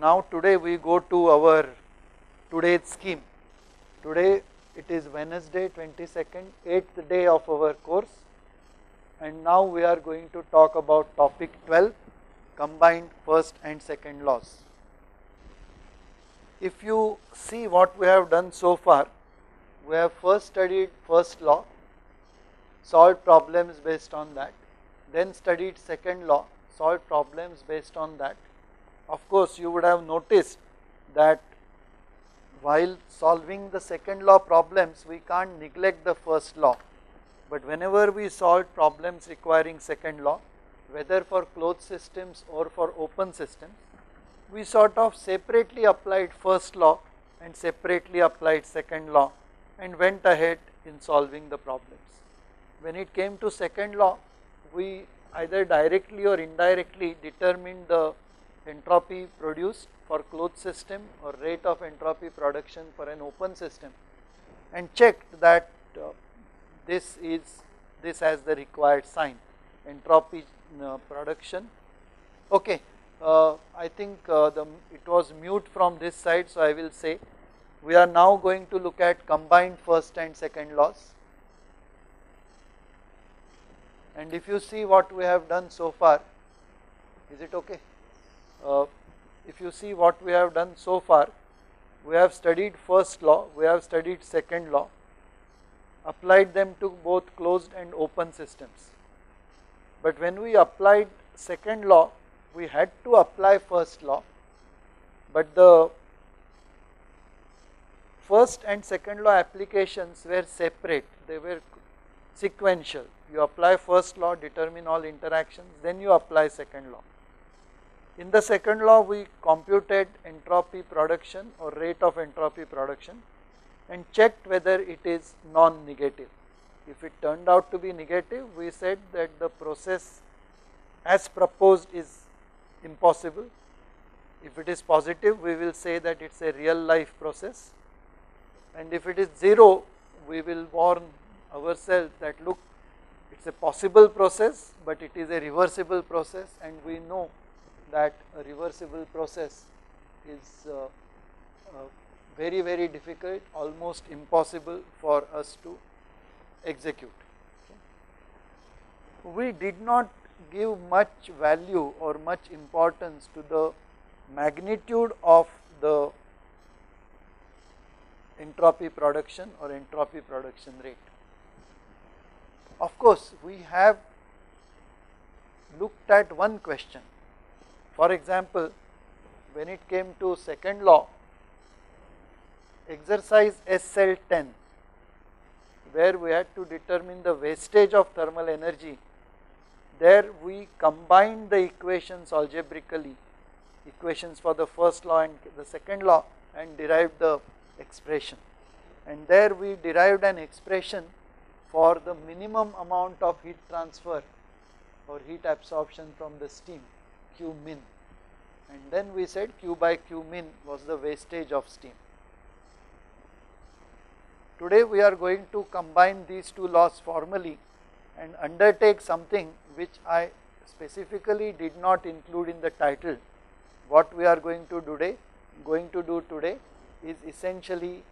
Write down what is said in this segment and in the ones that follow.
now today we go to our today's scheme. Today it is Wednesday 22nd, 8th day of our course and now we are going to talk about topic 12 combined first and second laws. If you see what we have done so far, we have first studied first law, solved problems based on that, then studied second law, solved problems based on that. Of course, you would have noticed that while solving the second law problems, we can't neglect the first law. But whenever we solve problems requiring second law, whether for closed systems or for open systems, we sort of separately applied first law and separately applied second law and went ahead in solving the problems. When it came to second law, we either directly or indirectly determined the entropy produced for closed system or rate of entropy production for an open system and checked that uh, this is this has the required sign entropy uh, production. Okay uh, I think uh, the it was mute from this side so I will say we are now going to look at combined first and second laws. And if you see what we have done so far is it okay uh, if you see what we have done so far we have studied first law we have studied second law applied them to both closed and open systems. But when we applied second law we had to apply first law. But the first and second law applications were separate they were sequential. You apply first law determine all interactions then you apply second law in the second law we computed entropy production or rate of entropy production and checked whether it is non-negative. If it turned out to be negative we said that the process as proposed is impossible. If it is positive we will say that it is a real life process and if it is 0 we will warn ourselves that look it is a possible process but it is a reversible process and we know that a reversible process is uh, uh, very very difficult almost impossible for us to execute. We did not give much value or much importance to the magnitude of the entropy production or entropy production rate. Of course, we have looked at one question for example, when it came to second law, exercise SL 10 where we had to determine the wastage of thermal energy, there we combined the equations algebraically, equations for the first law and the second law and derived the expression. And there we derived an expression for the minimum amount of heat transfer or heat absorption from the steam Q min and then we said Q by Q min was the wastage of steam. Today we are going to combine these two laws formally and undertake something which I specifically did not include in the title. What we are going to do today, going to do today is essentially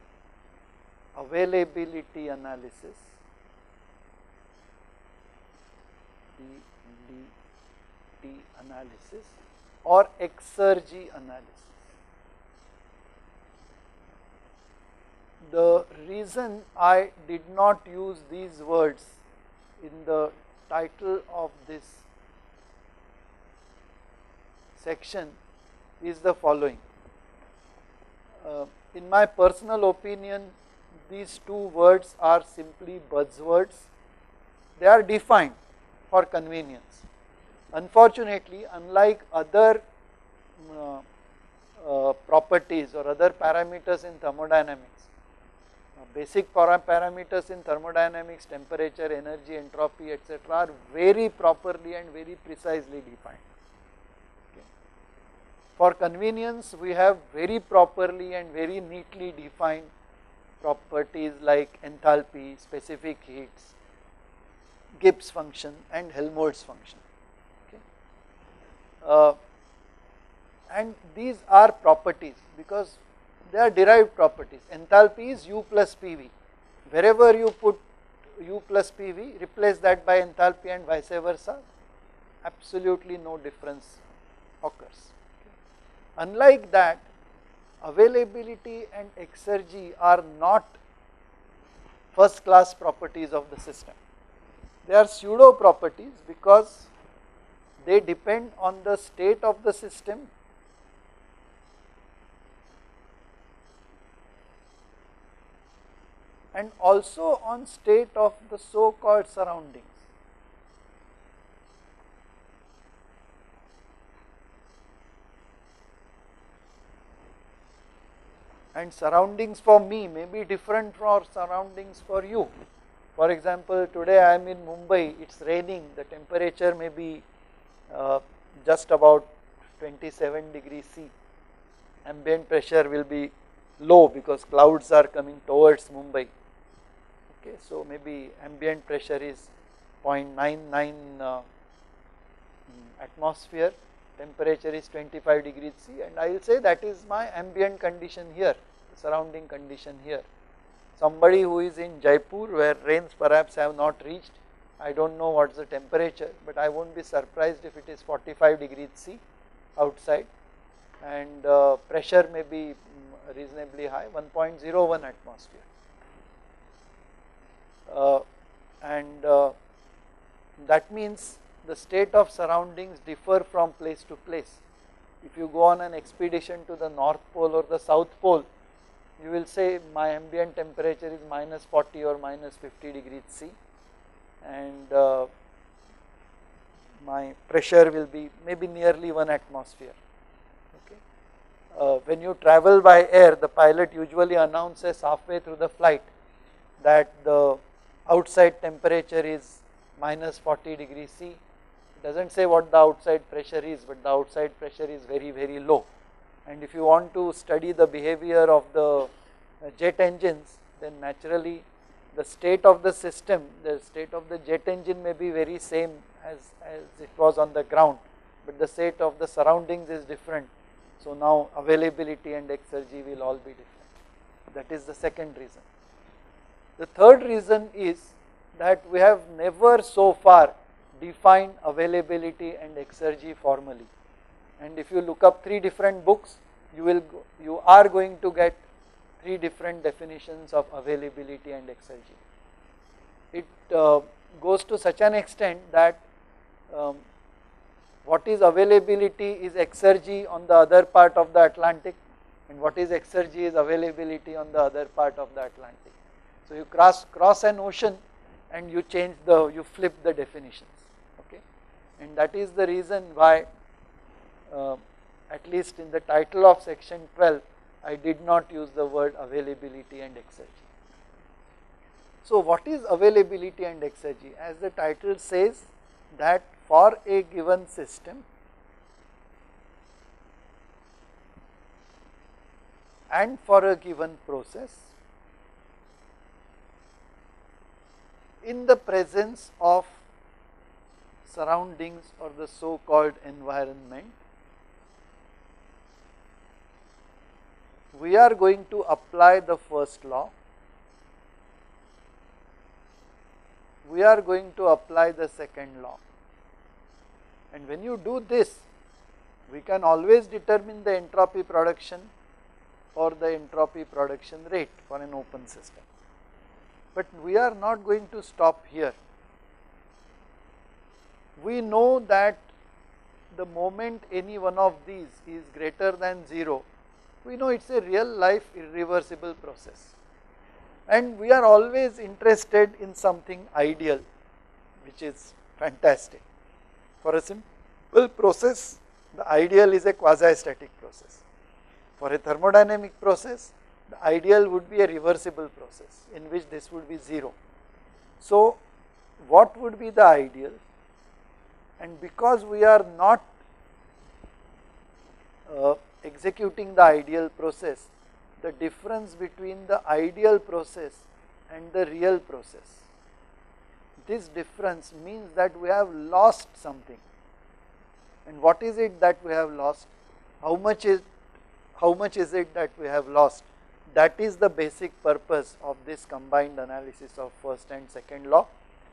availability analysis analysis or exergy analysis. The reason I did not use these words in the title of this section is the following. Uh, in my personal opinion, these two words are simply buzzwords. They are defined for convenience. Unfortunately, unlike other uh, uh, properties or other parameters in thermodynamics, uh, basic parameters in thermodynamics, temperature, energy, entropy, etc., are very properly and very precisely defined. Okay. For convenience, we have very properly and very neatly defined properties like enthalpy, specific heats, Gibbs function and Helmholtz function. Uh, and these are properties because they are derived properties. Enthalpy is U plus PV. Wherever you put U plus PV, replace that by enthalpy and vice versa, absolutely no difference occurs. Unlike that, availability and exergy are not first class properties of the system. They are pseudo properties because they depend on the state of the system and also on state of the so called surroundings. And surroundings for me may be different from surroundings for you. For example, today I am in Mumbai, it is raining, the temperature may be uh, just about 27 degrees C. Ambient pressure will be low because clouds are coming towards Mumbai. Okay, so maybe ambient pressure is 0.99 uh, atmosphere, temperature is 25 degrees C and I will say that is my ambient condition here, surrounding condition here somebody who is in Jaipur where rains perhaps have not reached, I do not know what is the temperature, but I will not be surprised if it is 45 degrees C outside and uh, pressure may be mm, reasonably high 1.01 atmosphere. Uh, and uh, that means the state of surroundings differ from place to place. If you go on an expedition to the North Pole or the South Pole, you will say my ambient temperature is minus 40 or minus 50 degrees C and uh, my pressure will be maybe nearly 1 atmosphere. Okay. Uh, when you travel by air the pilot usually announces halfway through the flight that the outside temperature is minus 40 degrees C. It does not say what the outside pressure is but the outside pressure is very very low and if you want to study the behavior of the jet engines then naturally the state of the system the state of the jet engine may be very same as, as it was on the ground but the state of the surroundings is different. So now availability and exergy will all be different. That is the second reason. The third reason is that we have never so far defined availability and exergy formally. And if you look up three different books you will go, you are going to get three different definitions of availability and exergy. It uh, goes to such an extent that um, what is availability is exergy on the other part of the Atlantic and what is exergy is availability on the other part of the Atlantic. So you cross cross an ocean and you change the you flip the definitions okay and that is the reason why uh, at least in the title of section 12 I did not use the word availability and exergy. So what is availability and exergy? As the title says that for a given system and for a given process in the presence of surroundings or the so called environment we are going to apply the first law, we are going to apply the second law. And when you do this, we can always determine the entropy production or the entropy production rate for an open system. But we are not going to stop here. We know that the moment any one of these is greater than 0, we know it is a real life irreversible process and we are always interested in something ideal which is fantastic. For a simple process the ideal is a quasi static process. For a thermodynamic process the ideal would be a reversible process in which this would be 0. So what would be the ideal and because we are not uh, executing the ideal process, the difference between the ideal process and the real process. This difference means that we have lost something. And what is it that we have lost? how much is how much is it that we have lost that is the basic purpose of this combined analysis of first and second law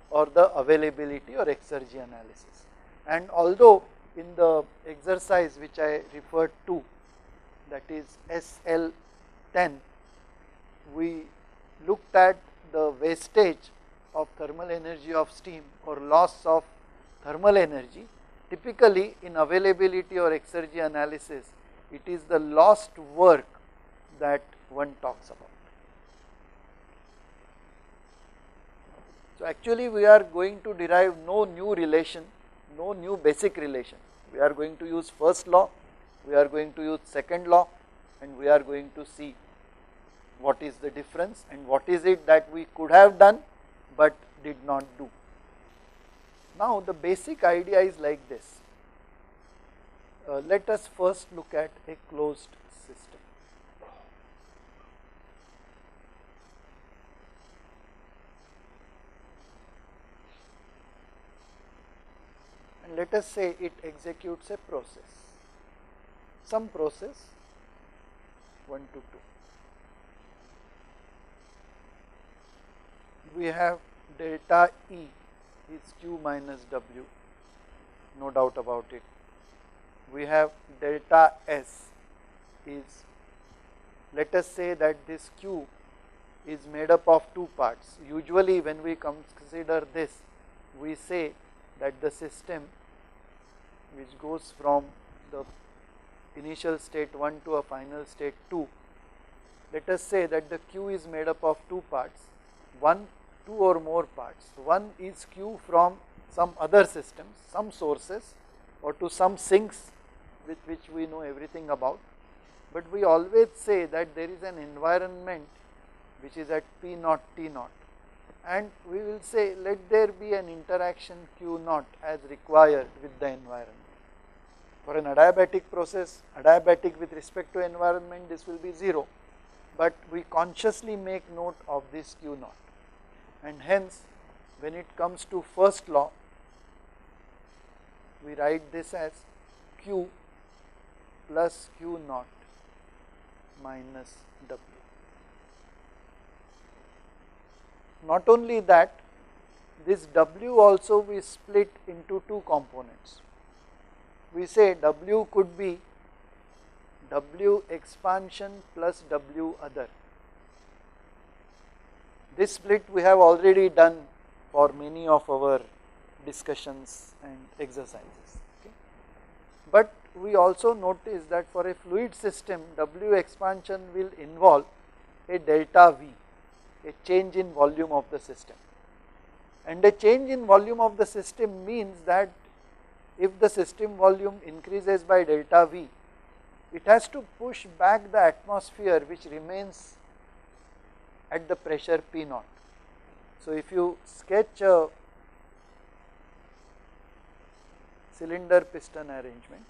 or the availability or exergy analysis. And although in the exercise which I referred to that is SL10 we looked at the wastage of thermal energy of steam or loss of thermal energy typically in availability or exergy analysis it is the lost work that one talks about. So, actually we are going to derive no new relation, no new basic relation. We are going to use first law, we are going to use second law and we are going to see what is the difference and what is it that we could have done, but did not do. Now, the basic idea is like this. Uh, let us first look at a closed system. And let us say it executes a process, some process 1 to 2. We have delta E is q minus w, no doubt about it we have delta S is let us say that this Q is made up of two parts. Usually when we consider this we say that the system which goes from the initial state 1 to a final state 2 let us say that the Q is made up of two parts one two or more parts. One is Q from some other systems some sources or to some sinks with which we know everything about, but we always say that there is an environment which is at P naught T naught. And we will say let there be an interaction Q naught as required with the environment. For an adiabatic process, adiabatic with respect to environment this will be 0, but we consciously make note of this Q naught and hence when it comes to first law we write this as Q plus q naught minus w. Not only that this w also we split into two components. We say w could be w expansion plus w other. This split we have already done for many of our discussions and exercises. Okay. But we also notice that for a fluid system W expansion will involve a delta V, a change in volume of the system. And a change in volume of the system means that if the system volume increases by delta V, it has to push back the atmosphere which remains at the pressure P naught. So, if you sketch a cylinder piston arrangement,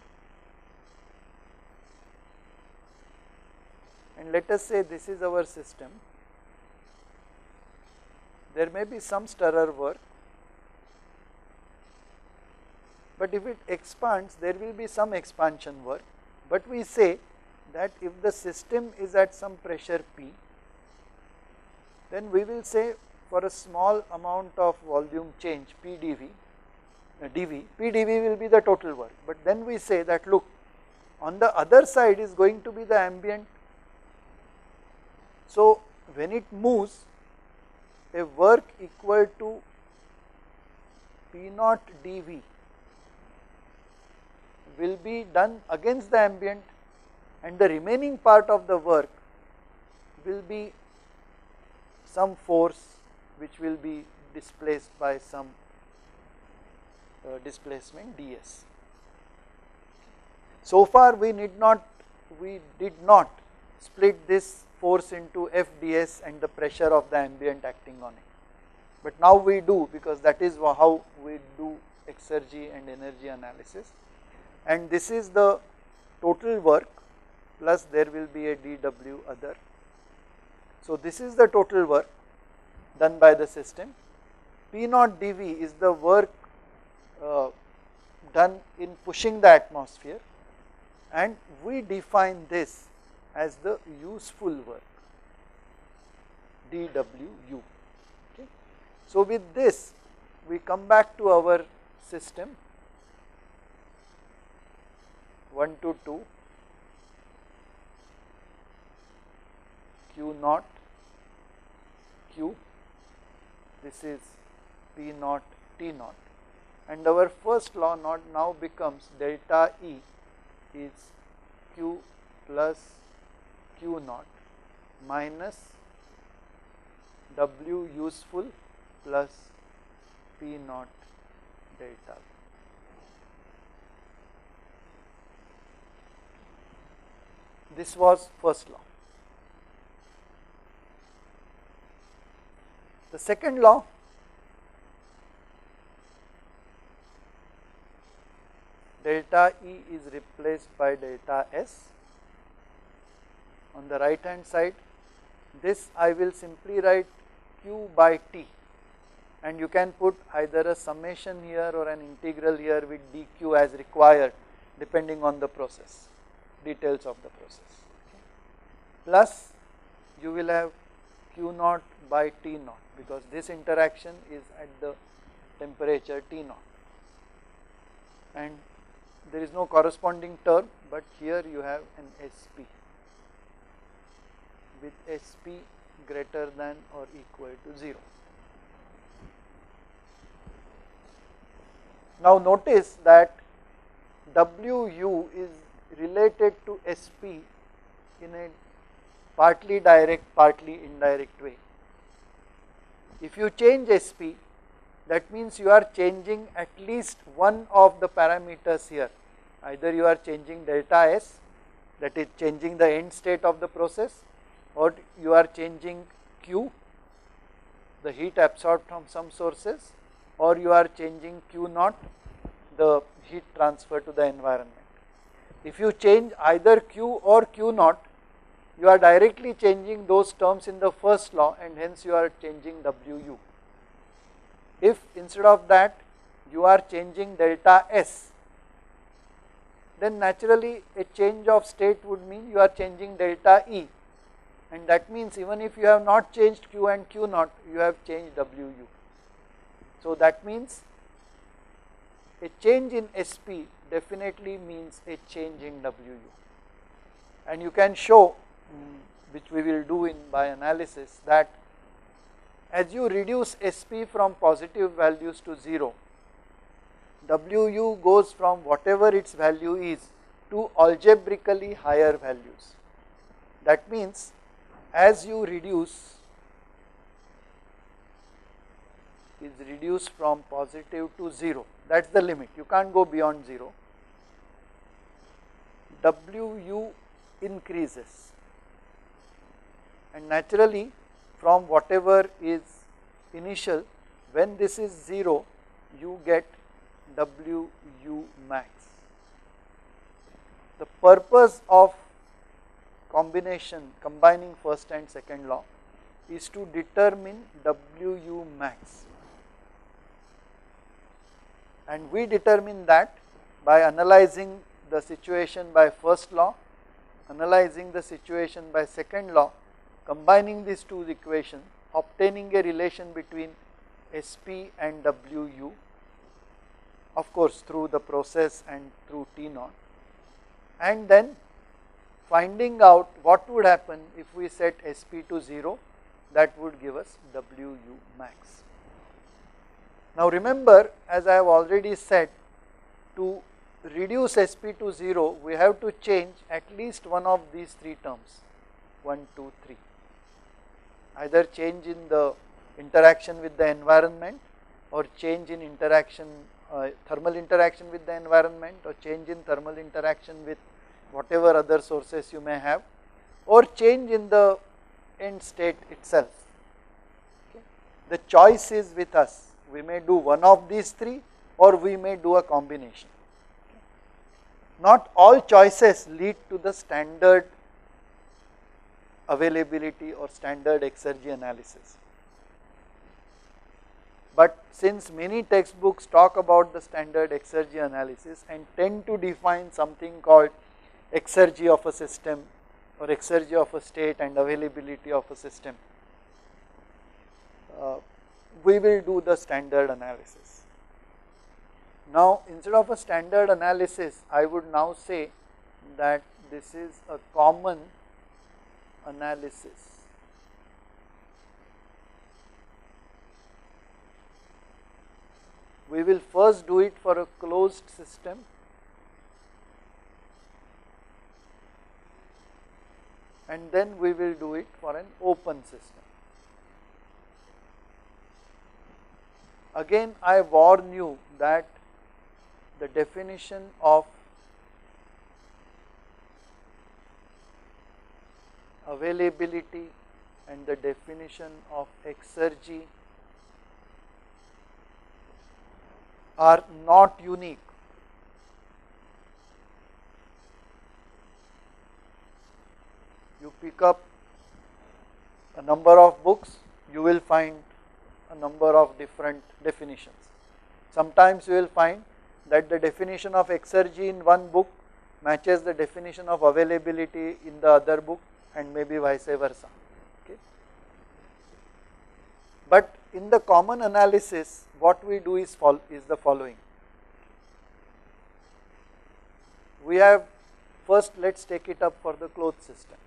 and let us say this is our system. There may be some stirrer work, but if it expands there will be some expansion work, but we say that if the system is at some pressure P, then we will say for a small amount of volume change PdV, uh, dV, PdV will be the total work, but then we say that look on the other side is going to be the ambient. So, when it moves a work equal to P naught dV will be done against the ambient and the remaining part of the work will be some force which will be displaced by some uh, displacement ds. So far we need not we did not split this force into FDS and the pressure of the ambient acting on it. But now we do because that is how we do exergy and energy analysis and this is the total work plus there will be a dW other. So this is the total work done by the system. P naught dV is the work uh, done in pushing the atmosphere and we define this as the useful work dwu. Okay. So, with this we come back to our system 1 to 2 q naught q this is p naught t naught and our first law not now becomes delta E is q plus q naught minus w useful plus p naught delta. This was first law. The second law delta E is replaced by delta S. On the right hand side this I will simply write q by t and you can put either a summation here or an integral here with dq as required depending on the process details of the process. Plus you will have q naught by t naught because this interaction is at the temperature T naught. And there is no corresponding term but here you have an SP with SP greater than or equal to 0. Now notice that WU is related to SP in a partly direct partly indirect way. If you change SP that means you are changing at least one of the parameters here either you are changing delta S that is changing the end state of the process or you are changing Q the heat absorbed from some sources or you are changing Q naught the heat transfer to the environment. If you change either Q or Q naught you are directly changing those terms in the first law and hence you are changing WU. If instead of that you are changing delta S then naturally a change of state would mean you are changing delta E and that means even if you have not changed Q and Q naught you have changed WU. So that means a change in SP definitely means a change in WU and you can show um, which we will do in by analysis that as you reduce SP from positive values to 0 WU goes from whatever its value is to algebraically higher values. That means as you reduce is reduced from positive to 0 that is the limit. You can't go beyond 0 WU increases. And naturally from whatever is initial when this is 0 you get W u max. The purpose of combination combining first and second law is to determine W u max and we determine that by analyzing the situation by first law, analyzing the situation by second law, combining these two equations, obtaining a relation between SP and WU of course through the process and through T naught and then finding out what would happen if we set SP to 0 that would give us WU max. Now remember as I have already said to reduce SP to 0 we have to change at least one of these three terms 1, 2, 3 either change in the interaction with the environment or change in interaction uh, thermal interaction with the environment or change in thermal interaction with whatever other sources you may have or change in the end state itself. Okay. The choice is with us, we may do one of these three or we may do a combination. Not all choices lead to the standard availability or standard exergy analysis. But since many textbooks talk about the standard exergy analysis and tend to define something called exergy of a system or exergy of a state and availability of a system, uh, we will do the standard analysis. Now instead of a standard analysis I would now say that this is a common analysis. We will first do it for a closed system and then we will do it for an open system. Again I warn you that the definition of availability and the definition of exergy are not unique. You pick up a number of books, you will find number of different definitions. Sometimes you will find that the definition of exergy in one book matches the definition of availability in the other book and maybe vice versa. Okay. But in the common analysis what we do is, is the following. We have first let us take it up for the closed system,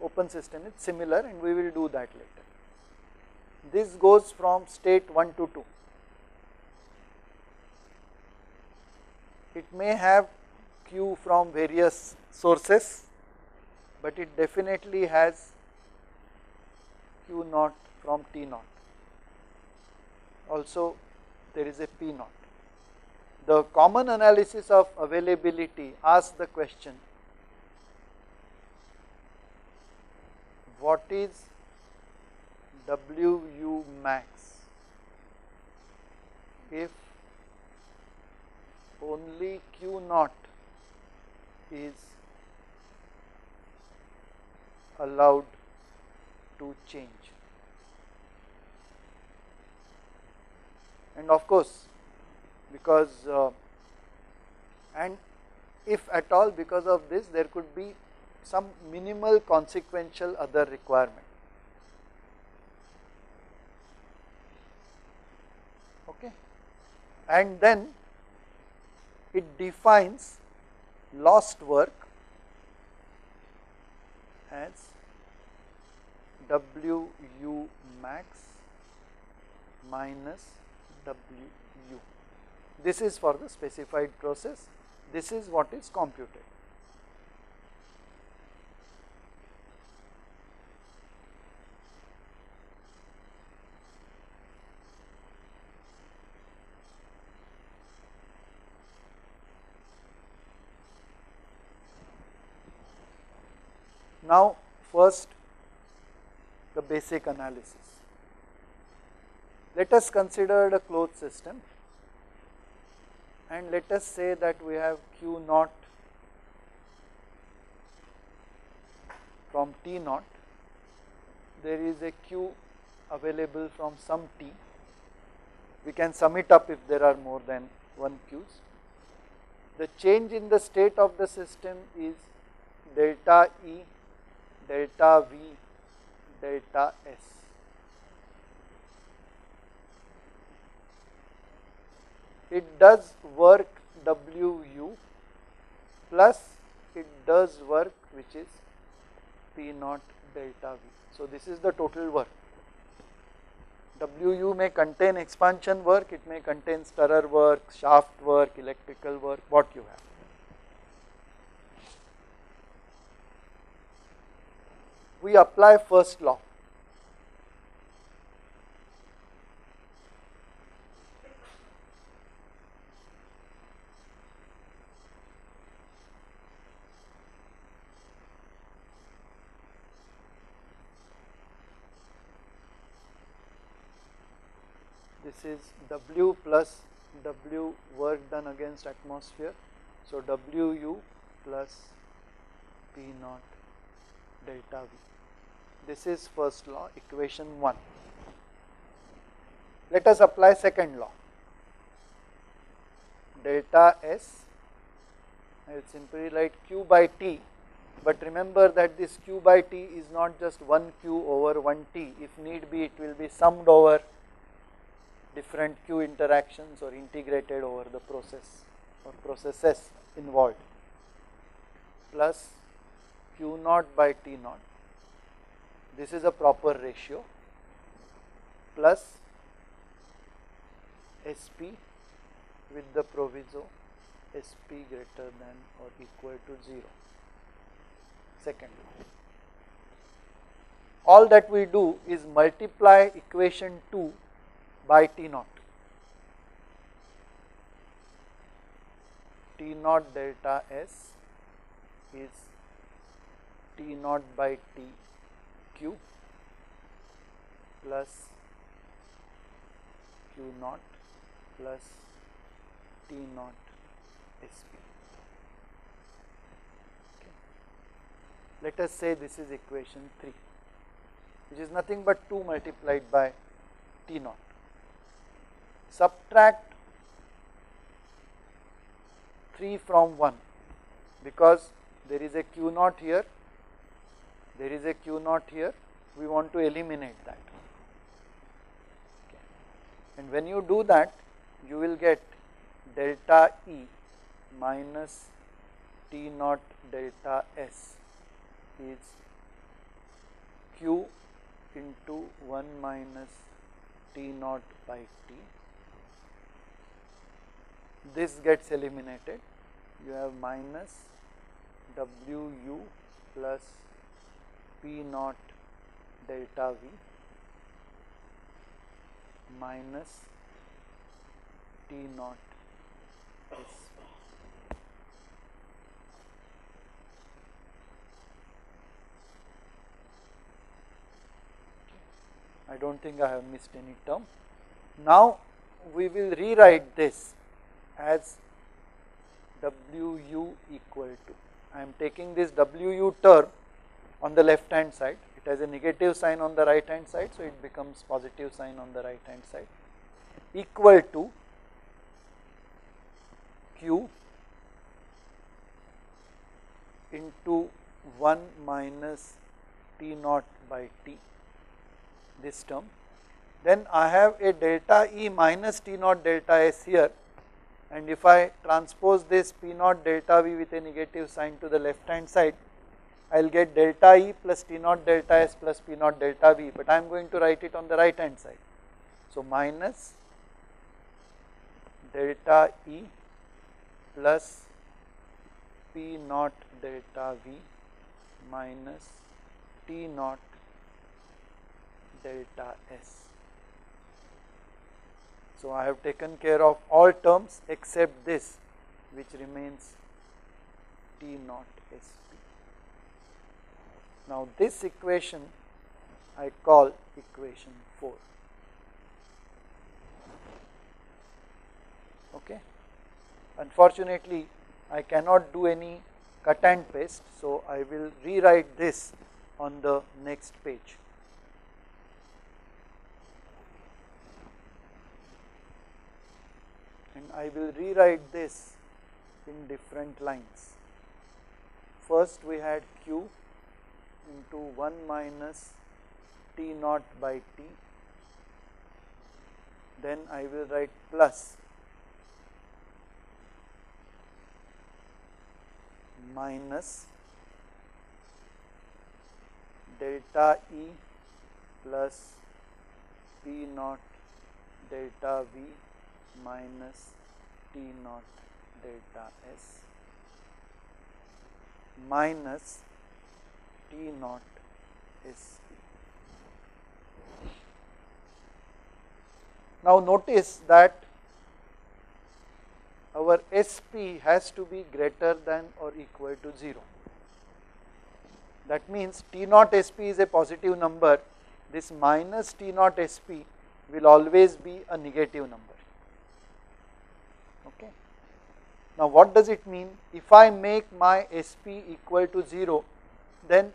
open system is similar and we will do that later. This goes from state 1 to 2. It may have Q from various sources, but it definitely has Q naught from T naught. Also there is a P naught. The common analysis of availability asks the question what is WU max if only Q naught is allowed to change. And of course, because uh, and if at all because of this there could be some minimal consequential other requirement. Okay. And then it defines lost work as WU max minus WU. This is for the specified process, this is what is computed. Now first the basic analysis. Let us consider the closed system and let us say that we have Q naught from T naught, there is a Q available from some T, we can sum it up if there are more than one Qs. The change in the state of the system is delta E delta V delta S. It does work WU plus it does work which is P naught delta V. So this is the total work. WU may contain expansion work, it may contain stirrer work, shaft work, electrical work, what you have. We apply first law. This is W plus W work done against atmosphere. So, WU plus P naught delta V. This is first law, equation 1. Let us apply second law. Delta S I will simply write q by t but remember that this q by t is not just 1 q over 1 t if need be it will be summed over different q interactions or integrated over the process or processes involved plus q naught by t naught this is a proper ratio plus SP with the proviso SP greater than or equal to 0. 0 second all that we do is multiply equation 2 by T naught T naught delta S is T naught by T q plus q naught plus T naught SP. Okay. Let us say this is equation 3 which is nothing but 2 multiplied by T naught. Subtract 3 from 1 because there is a Q naught here, there is a Q naught here, we want to eliminate that. Okay. And when you do that, you will get delta E minus T naught delta S is Q into 1 minus T naught by T. This gets eliminated. You have minus W u plus P naught delta V minus T naught S. I do not think I have missed any term. Now, we will rewrite this as WU equal to, I am taking this WU term on the left hand side, it has a negative sign on the right hand side, so it becomes positive sign on the right hand side equal to Q into 1 minus T naught by T this term. Then I have a delta E minus T naught delta S here and if I transpose this P naught delta V with a negative sign to the left hand side, I will get delta E plus T naught delta S plus P naught delta V, but I am going to write it on the right hand side. So, minus delta E plus P naught delta V minus T naught delta S. So, I have taken care of all terms except this which remains T naught SP. Now, this equation I call equation 4. Okay. Unfortunately, I cannot do any cut and paste, so I will rewrite this on the next page. and I will rewrite this in different lines. First we had q into 1 minus t naught by t, then I will write plus minus delta E plus P naught delta V minus T naught delta S minus T naught S. Now notice that our SP has to be greater than or equal to 0. That means T naught SP is a positive number, this minus T naught SP will always be a negative number. Okay. Now what does it mean? If I make my SP equal to 0, then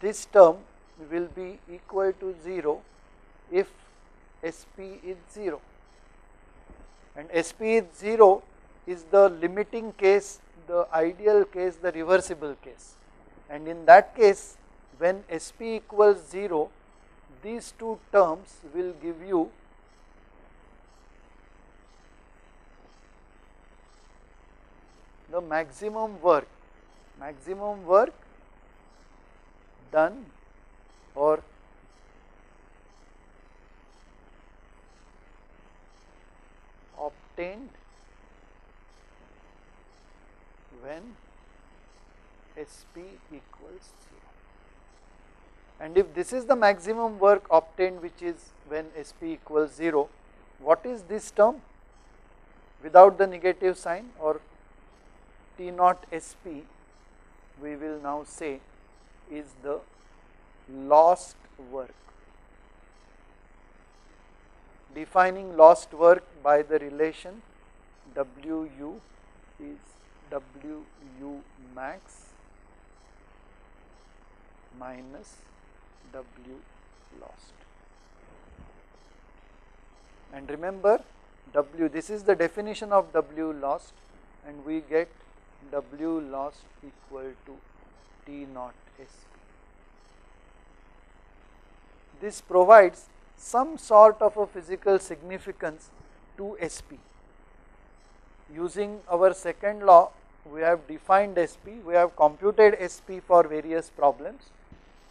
this term will be equal to 0 if SP is 0 and SP is 0 is the limiting case the ideal case the reversible case. And in that case when SP equals 0 these two terms will give you the maximum work maximum work done or obtained when SP equals 0. And if this is the maximum work obtained which is when SP equals 0, what is this term without the negative sign or T naught SP we will now say is the lost work. Defining lost work by the relation WU is WU max minus W lost. And remember W this is the definition of W lost and we get W lost equal to T naught SP. This provides some sort of a physical significance to SP. Using our second law we have defined SP, we have computed SP for various problems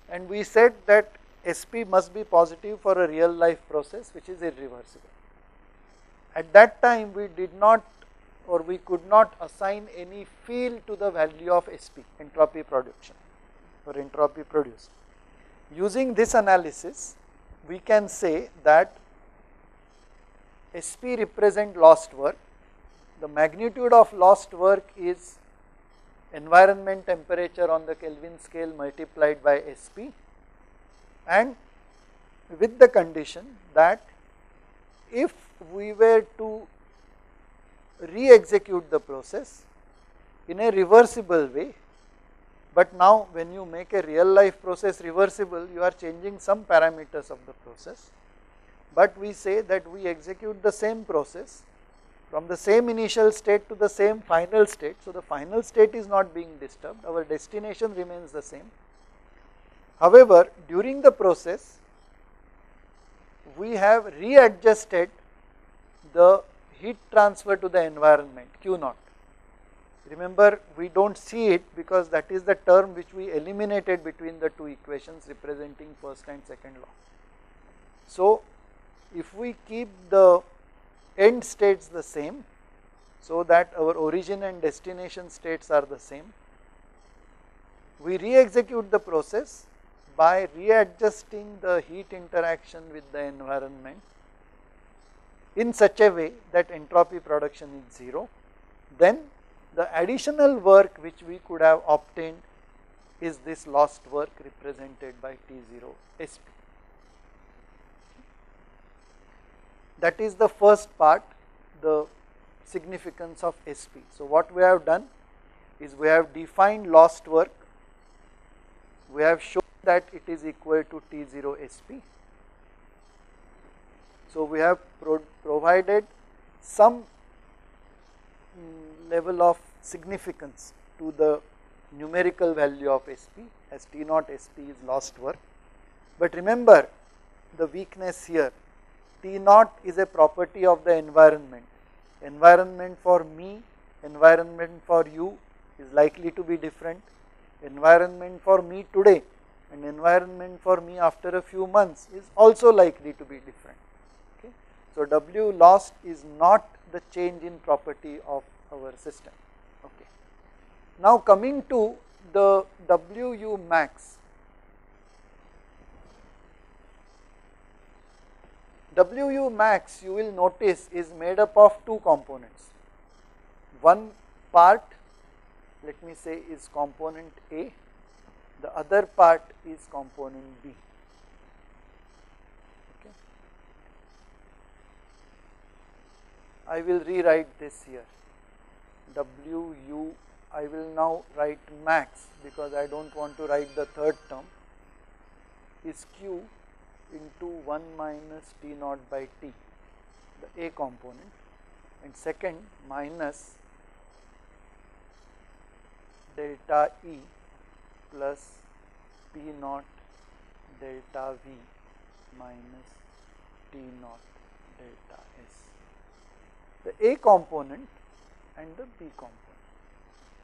and we said that SP must be positive for a real life process which is irreversible. At that time we did not or we could not assign any field to the value of SP entropy production or entropy produced. Using this analysis we can say that SP represent lost work, the magnitude of lost work is environment temperature on the Kelvin scale multiplied by SP and with the condition that if we were to re-execute the process in a reversible way, but now when you make a real life process reversible you are changing some parameters of the process, but we say that we execute the same process from the same initial state to the same final state. So, the final state is not being disturbed, our destination remains the same. However, during the process, we have readjusted the heat transfer to the environment Q naught. Remember, we do not see it because that is the term which we eliminated between the two equations representing first and second law. So, if we keep the end states the same so that our origin and destination states are the same. We re-execute the process by readjusting the heat interaction with the environment in such a way that entropy production is 0. Then the additional work which we could have obtained is this lost work represented by T0 SP. That is the first part, the significance of SP. So, what we have done is we have defined lost work, we have shown that it is equal to T0 SP. So, we have pro provided some mm, level of significance to the numerical value of SP as T naught SP is lost work. But remember the weakness here T naught is a property of the environment. Environment for me, environment for you is likely to be different. Environment for me today and environment for me after a few months is also likely to be different. Okay. So, W lost is not the change in property of our system. Okay. Now, coming to the WU max WU max you will notice is made up of two components. One part let me say is component A, the other part is component B. Okay. I will rewrite this here WU I will now write max because I do not want to write the third term is Q into 1 minus T naught by T the A component and second minus delta E plus P naught delta V minus T naught delta S. The A component and the B component.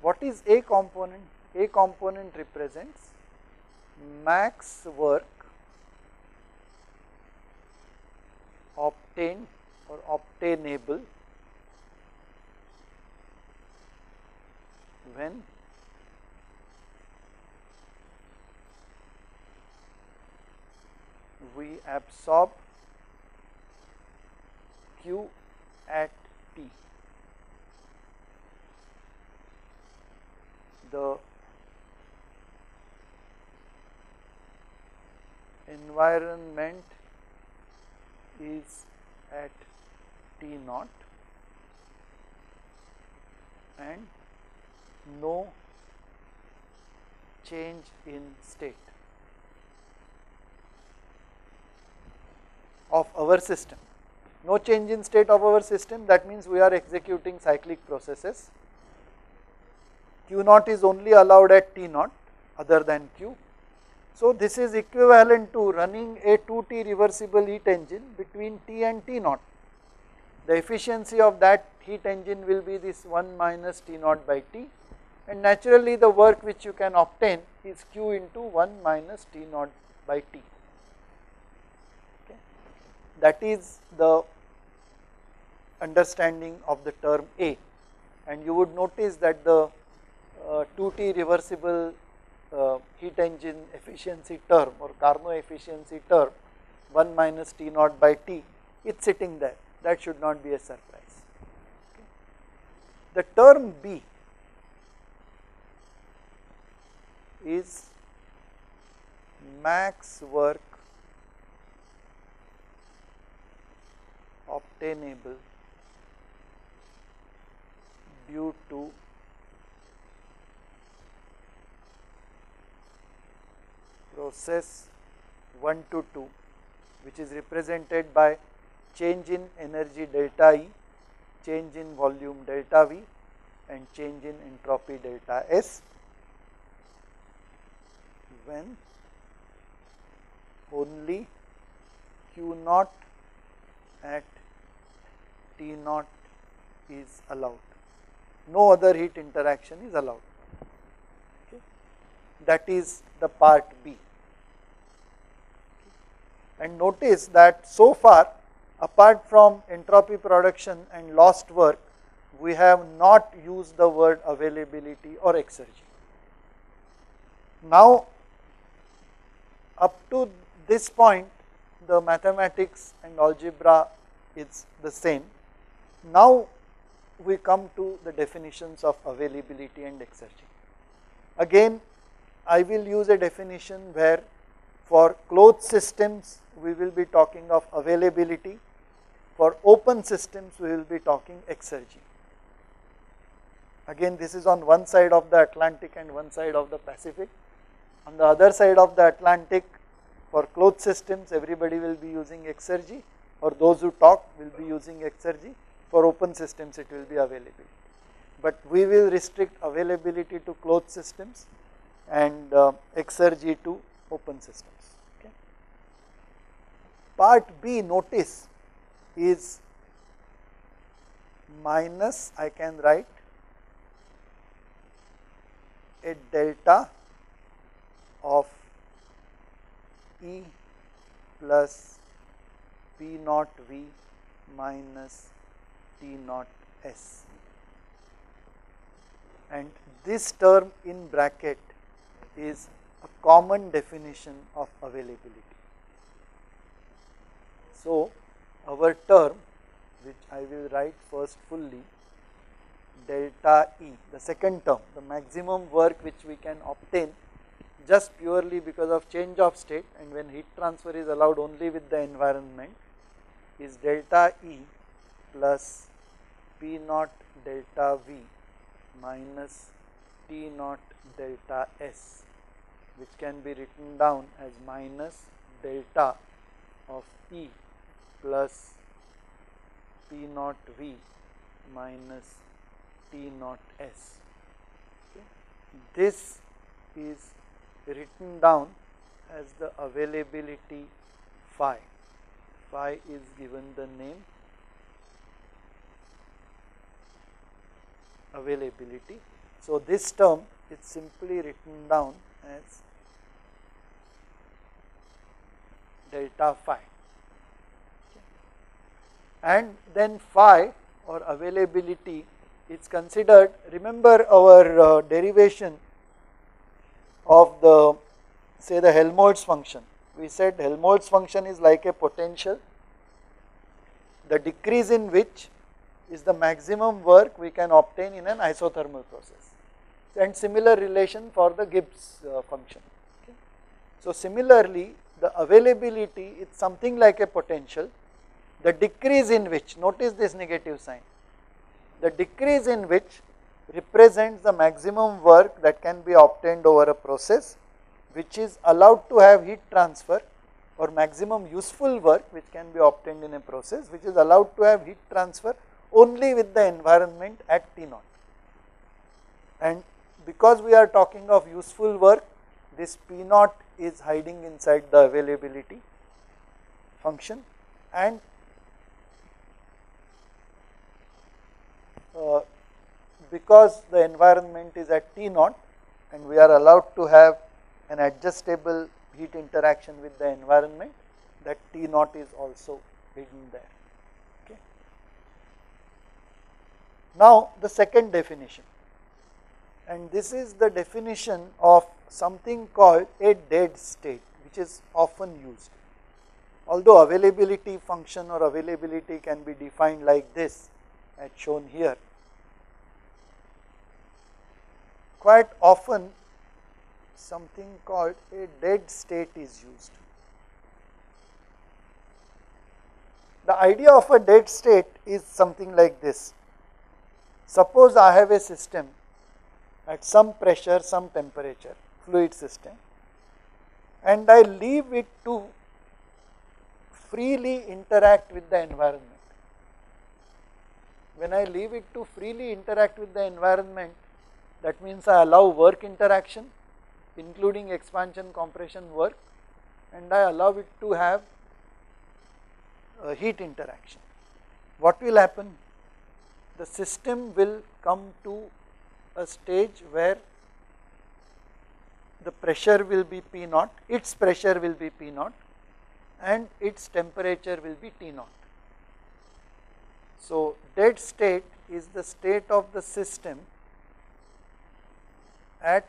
What is A component? A component represents max work obtained or obtainable when we absorb Q at T. The environment is at T naught and no change in state of our system. No change in state of our system that means we are executing cyclic processes. Q naught is only allowed at T naught other than Q. So, this is equivalent to running a 2T reversible heat engine between T and T naught. The efficiency of that heat engine will be this 1 minus T naught by T and naturally the work which you can obtain is Q into 1 minus T naught by T. That is the understanding of the term A and you would notice that the uh, 2T reversible uh, heat engine efficiency term or Carnot efficiency term 1 minus T naught by T it is sitting there that should not be a surprise. Okay. The term B is max work obtainable due to process 1 to 2 which is represented by change in energy delta E, change in volume delta V and change in entropy delta S when only Q naught at T naught is allowed. No other heat interaction is allowed. Okay. That is the part B. And notice that so far apart from entropy production and lost work, we have not used the word availability or exergy. Now, up to this point, the mathematics and algebra is the same. Now, we come to the definitions of availability and exergy. Again, I will use a definition where for closed systems, we will be talking of availability for open systems we will be talking exergy. Again this is on one side of the Atlantic and one side of the Pacific. On the other side of the Atlantic for closed systems everybody will be using exergy or those who talk will be using exergy. For open systems it will be availability. But we will restrict availability to closed systems and uh, exergy to open systems. Part B notice is minus I can write a delta of E plus P naught V minus T naught S and this term in bracket is a common definition of availability. So, our term which I will write first fully delta E the second term the maximum work which we can obtain just purely because of change of state and when heat transfer is allowed only with the environment is delta E plus P naught delta V minus T naught delta S which can be written down as minus delta of E plus P naught V minus T naught S. Okay. this is written down as the availability phi. Phi is given the name availability. So, this term is simply written down as delta phi and then phi or availability is considered remember our uh, derivation of the say the Helmholtz function we said Helmholtz function is like a potential the decrease in which is the maximum work we can obtain in an isothermal process and similar relation for the Gibbs uh, function. Okay. So, similarly the availability is something like a potential the decrease in which notice this negative sign the decrease in which represents the maximum work that can be obtained over a process which is allowed to have heat transfer or maximum useful work which can be obtained in a process which is allowed to have heat transfer only with the environment at T naught. And because we are talking of useful work this P naught is hiding inside the availability function and uh, because the environment is at T naught and we are allowed to have an adjustable heat interaction with the environment that T naught is also hidden there. Okay. Now the second definition and this is the definition of something called a dead state which is often used. Although availability function or availability can be defined like this as shown here quite often something called a dead state is used. The idea of a dead state is something like this. Suppose I have a system at some pressure, some temperature, fluid system and I leave it to freely interact with the environment. When I leave it to freely interact with the environment, that means I allow work interaction including expansion compression work and I allow it to have heat interaction. What will happen? The system will come to a stage where the pressure will be P naught, its pressure will be P naught and its temperature will be T naught. So, dead state is the state of the system at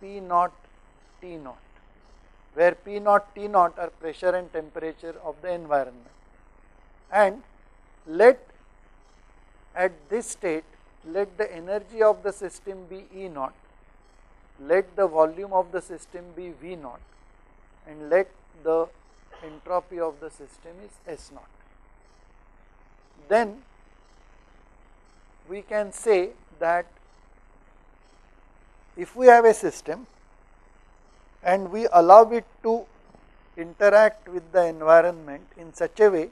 P naught T naught where P naught T naught are pressure and temperature of the environment and let at this state let the energy of the system be E naught let the volume of the system be V naught and let the entropy of the system is S naught. Then we can say that if we have a system and we allow it to interact with the environment in such a way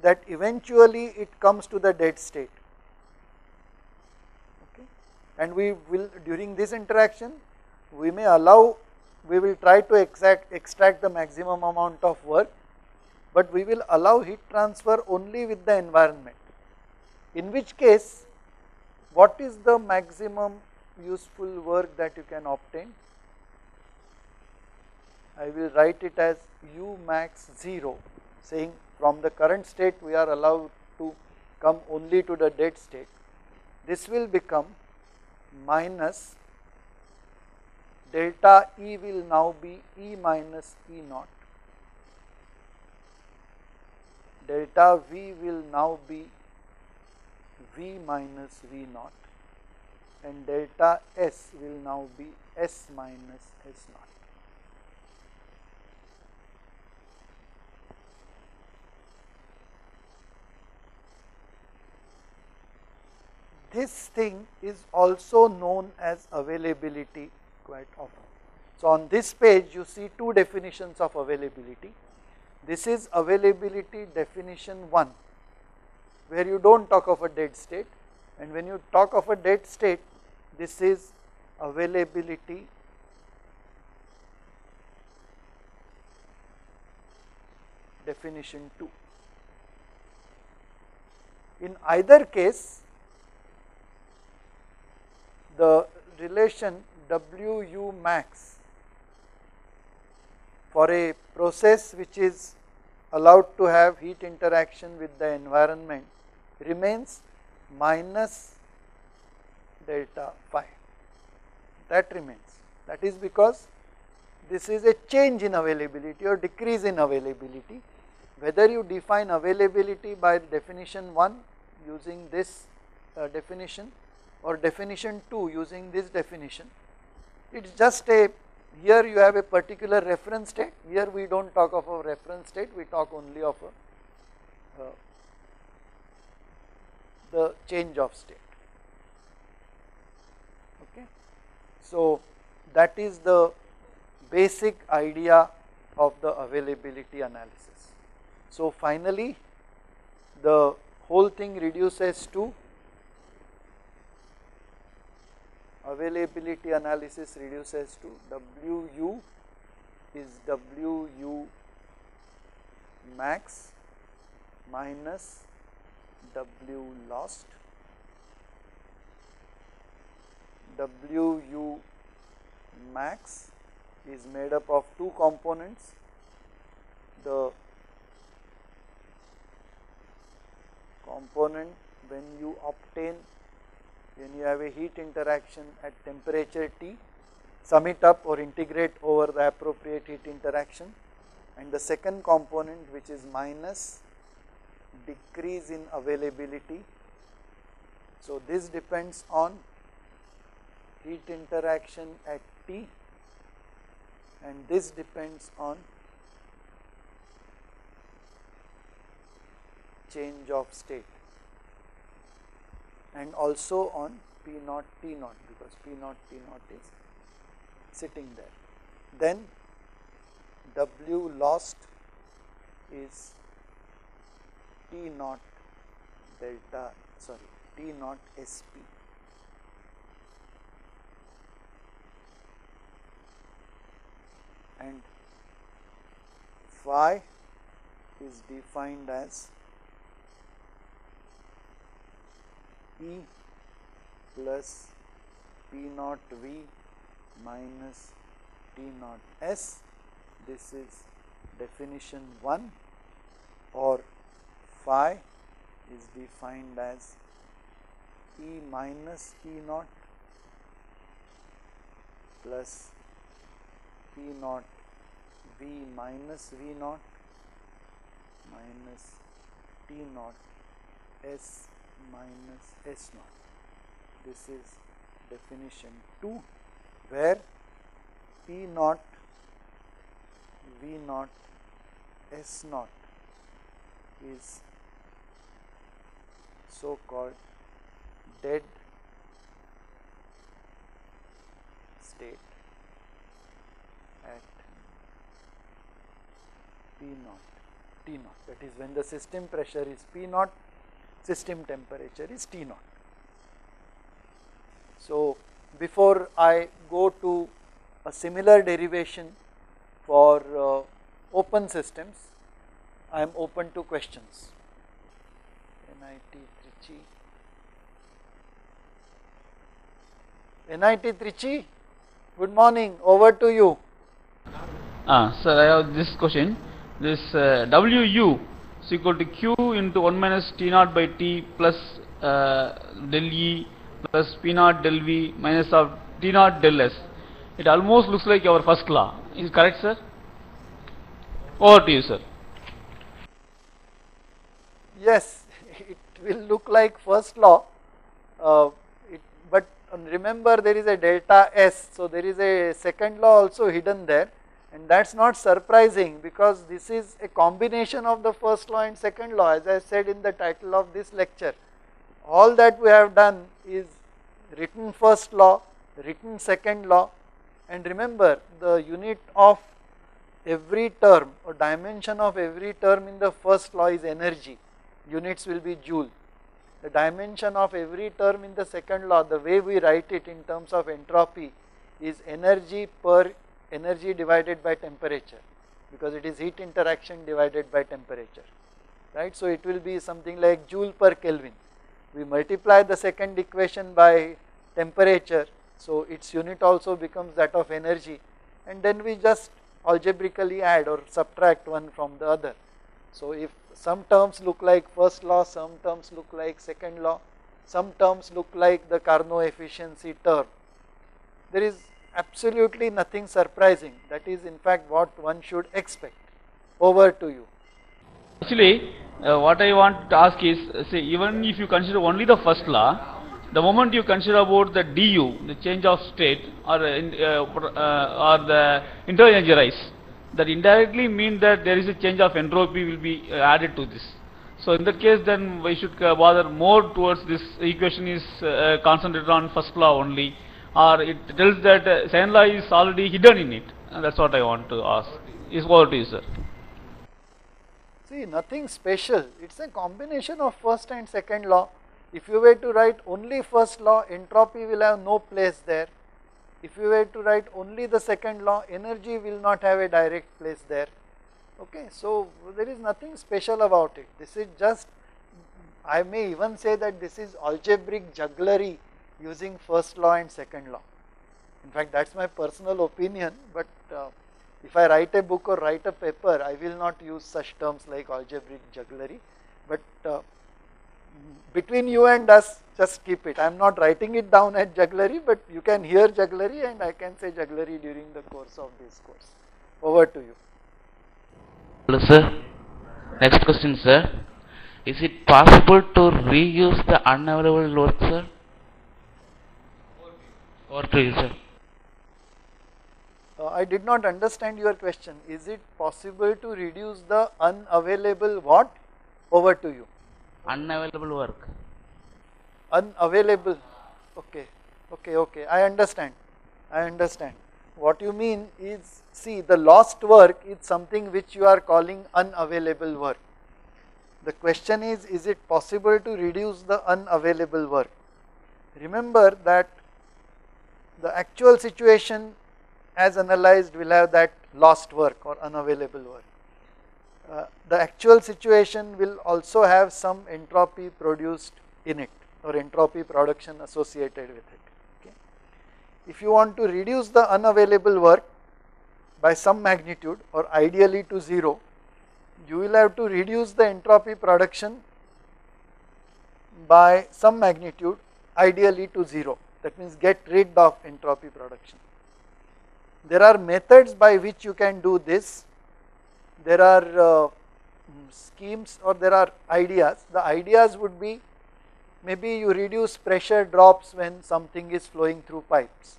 that eventually it comes to the dead state okay. and we will during this interaction we may allow we will try to exact, extract the maximum amount of work but we will allow heat transfer only with the environment in which case what is the maximum useful work that you can obtain. I will write it as u max 0 saying from the current state we are allowed to come only to the dead state. This will become minus delta E will now be E minus E naught. Delta V will now be V minus V naught and delta S will now be S minus S naught. This thing is also known as availability quite often. So, on this page you see two definitions of availability. This is availability definition 1 where you do not talk of a dead state and when you talk of a dead state this is availability definition 2. In either case, the relation WU max for a process which is allowed to have heat interaction with the environment remains minus delta phi. That remains. That is because this is a change in availability or decrease in availability. Whether you define availability by definition 1 using this uh, definition or definition 2 using this definition it is just a here you have a particular reference state. Here we do not talk of a reference state we talk only of a, uh, the change of state okay. So that is the basic idea of the availability analysis. So finally the whole thing reduces to availability analysis reduces to WU is WU max minus W lost WU max is made up of two components the component when you obtain when you have a heat interaction at temperature T sum it up or integrate over the appropriate heat interaction and the second component which is minus decrease in availability. So, this depends on heat interaction at T and this depends on change of state and also on P naught T naught because P naught T naught is sitting there. Then W lost is T naught delta sorry T naught SP. And phi is defined as E plus P naught V minus T naught S. This is definition 1 or phi is defined as E minus P naught plus P naught V minus V naught minus T naught S minus S naught. This is definition 2 where P naught V naught S naught is so called dead state at P naught T naught that is when the system pressure is P naught system temperature is T naught. So, before I go to a similar derivation for uh, open systems, I am open to questions. NIT Trichy. NIT Trichy, good morning, over to you. Ah, sir, I have this question. This uh, WU is equal to q into 1 minus t naught by t plus uh, del E plus p naught del V minus of t naught del S. It almost looks like our first law. Is correct, sir? Over to you, sir. Yes, it will look like first law, uh, it, but remember there is a delta S, so there is a second law also hidden there and that is not surprising because this is a combination of the first law and second law as I said in the title of this lecture. All that we have done is written first law, written second law. And remember the unit of every term or dimension of every term in the first law is energy, units will be joule. The dimension of every term in the second law, the way we write it in terms of entropy is energy per energy divided by temperature because it is heat interaction divided by temperature, right. So, it will be something like joule per Kelvin. We multiply the second equation by temperature, so its unit also becomes that of energy and then we just algebraically add or subtract one from the other. So, if some terms look like first law, some terms look like second law, some terms look like the Carnot efficiency term, there is absolutely nothing surprising that is in fact what one should expect. Over to you. Actually, uh, what I want to ask is, uh, say even if you consider only the first law, the moment you consider about the du, the change of state or, uh, in, uh, uh, or the integer rise, that indirectly means that there is a change of entropy will be uh, added to this. So in that case then we should bother more towards this equation is concentrated on first law only or it tells that uh, law is already hidden in it. And that's what I want to ask. Is what is sir. See nothing special, it is a combination of first and second law. If you were to write only first law, entropy will have no place there. If you were to write only the second law, energy will not have a direct place there. Okay, so there is nothing special about it. This is just, I may even say that this is algebraic jugglery using first law and second law. In fact, that is my personal opinion, but uh, if I write a book or write a paper, I will not use such terms like algebraic jugglery, but uh, between you and us, just keep it. I am not writing it down at jugglery, but you can hear jugglery and I can say jugglery during the course of this course. Over to you. Hello, sir. Next question, sir. Is it possible to reuse the unavailable work, sir? Over to. Uh, I did not understand your question. Is it possible to reduce the unavailable what? Over to you. Unavailable work. Unavailable. Okay, okay, okay. I understand. I understand. What you mean is, see, the lost work is something which you are calling unavailable work. The question is, is it possible to reduce the unavailable work? Remember that the actual situation as analyzed will have that lost work or unavailable work. Uh, the actual situation will also have some entropy produced in it or entropy production associated with it. Okay. If you want to reduce the unavailable work by some magnitude or ideally to 0, you will have to reduce the entropy production by some magnitude ideally to 0 that means get rid of entropy production. There are methods by which you can do this, there are uh, schemes or there are ideas. The ideas would be maybe you reduce pressure drops when something is flowing through pipes.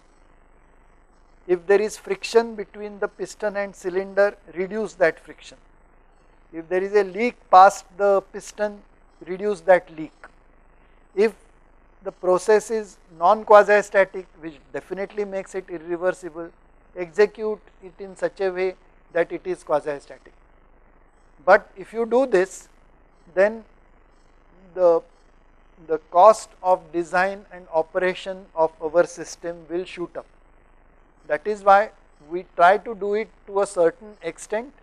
If there is friction between the piston and cylinder, reduce that friction. If there is a leak past the piston, reduce that leak. If the process is non-quasi static which definitely makes it irreversible, execute it in such a way that it is quasi static. But if you do this then the, the cost of design and operation of our system will shoot up. That is why we try to do it to a certain extent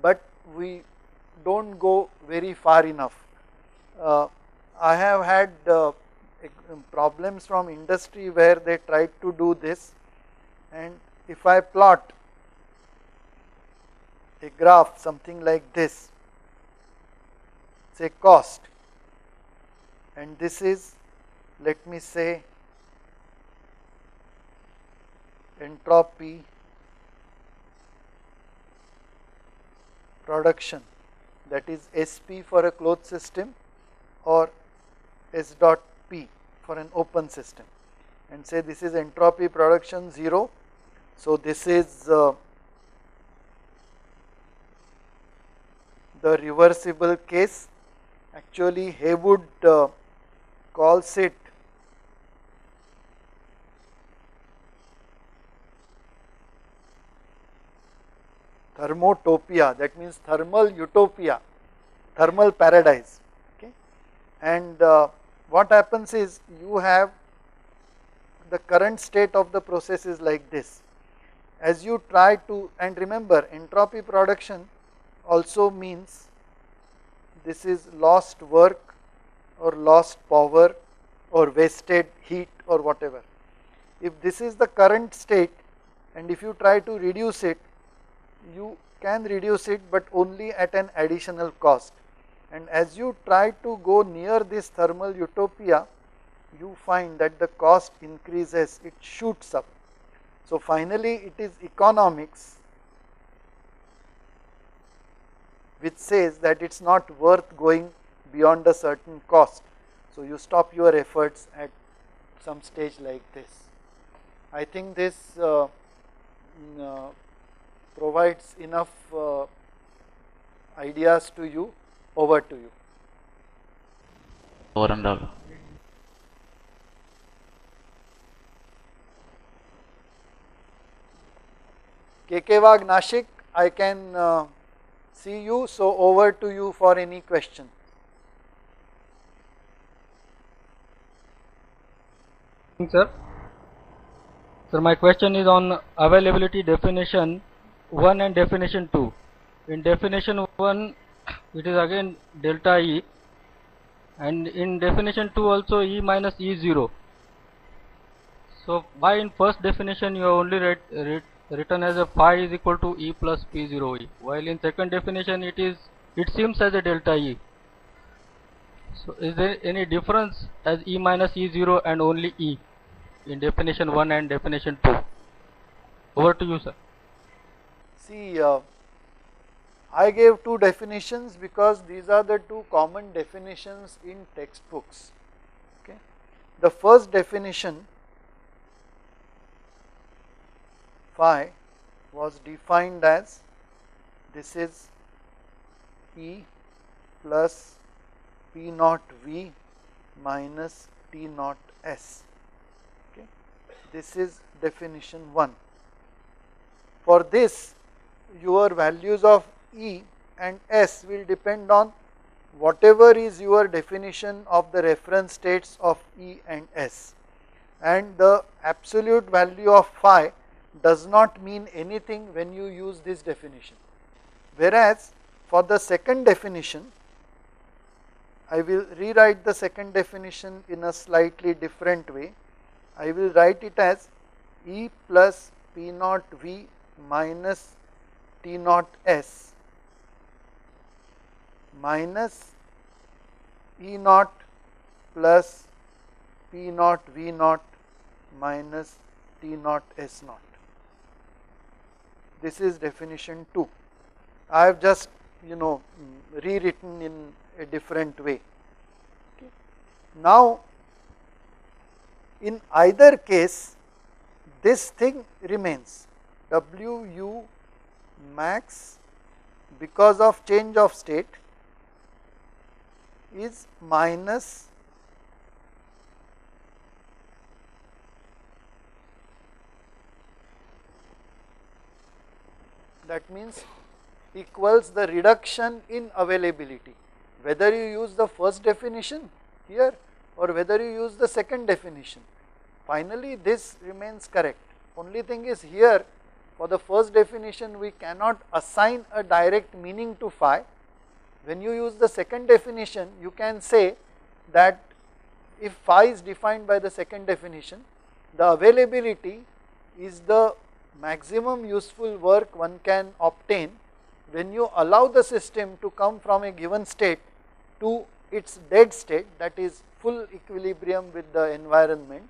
but we do not go very far enough. Uh, I have had uh, Um, problems from industry where they tried to do this. And if I plot a graph something like this say cost and this is let me say entropy production that is SP for a closed system or S dot for an open system and say this is entropy production 0. So, this is uh, the reversible case. Actually Haywood uh, calls it thermotopia. That means thermal utopia thermal paradise okay? And uh, what happens is you have the current state of the process is like this. As you try to and remember entropy production also means this is lost work or lost power or wasted heat or whatever. If this is the current state and if you try to reduce it, you can reduce it but only at an additional cost. And as you try to go near this thermal utopia, you find that the cost increases, it shoots up. So finally it is economics which says that it is not worth going beyond a certain cost. So you stop your efforts at some stage like this. I think this uh, uh, provides enough uh, ideas to you over to you. Over and all. K. K. Wagh Nashik, I can uh, see you, so over to you for any question. sir. Sir, my question is on availability definition 1 and definition 2. In definition 1, it is again delta E and in definition 2 also E minus E0. So, why in first definition you have only writ, writ, written as a phi is equal to E plus P0E while in second definition it is it seems as a delta E. So, is there any difference as E minus E0 and only E? in definition 1 and definition 2. Over to you, sir. See, uh, I gave two definitions because these are the two common definitions in textbooks. Okay. The first definition phi was defined as this is E plus P naught V minus T naught S Okay. this is definition 1. For this your values of E and S will depend on whatever is your definition of the reference states of E and S. And the absolute value of phi does not mean anything when you use this definition. Whereas for the second definition I will rewrite the second definition in a slightly different way. I will write it as E plus P naught V minus T naught S minus E naught plus P naught V naught minus T naught S naught. This is definition 2. I have just you know rewritten in a different way. Okay. Now in either case this thing remains W u max because of change of state is minus that means equals the reduction in availability whether you use the first definition here or whether you use the second definition. Finally, this remains correct. Only thing is here for the first definition we cannot assign a direct meaning to phi. When you use the second definition you can say that if phi is defined by the second definition the availability is the maximum useful work one can obtain when you allow the system to come from a given state to its dead state that is full equilibrium with the environment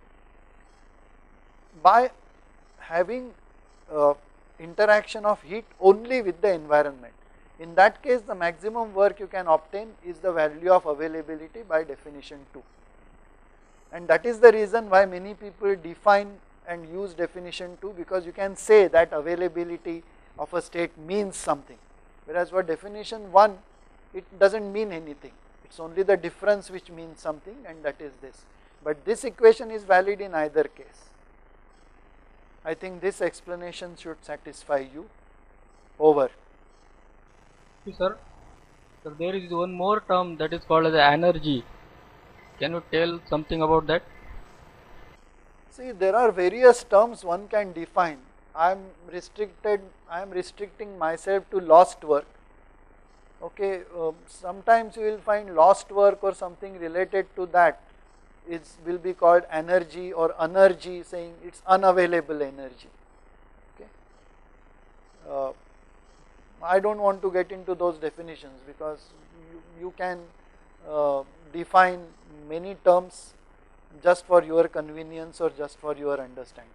by having uh, interaction of heat only with the environment. In that case the maximum work you can obtain is the value of availability by definition 2 and that is the reason why many people define and use definition 2 because you can say that availability of a state means something whereas for definition 1 it does not mean anything it is only the difference which means something and that is this. But this equation is valid in either case. I think this explanation should satisfy you. Over. Sir, so there is one more term that is called as exergy. Can you tell something about that? See there are various terms one can define. I am restricted, I am restricting myself to lost work. Okay, uh, sometimes you will find lost work or something related to that it will be called energy or anergy saying it is unavailable energy. Okay. Uh, I do not want to get into those definitions because you, you can uh, define many terms just for your convenience or just for your understanding.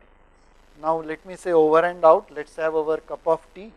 Now let me say over and out, let us have our cup of tea.